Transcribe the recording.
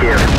here.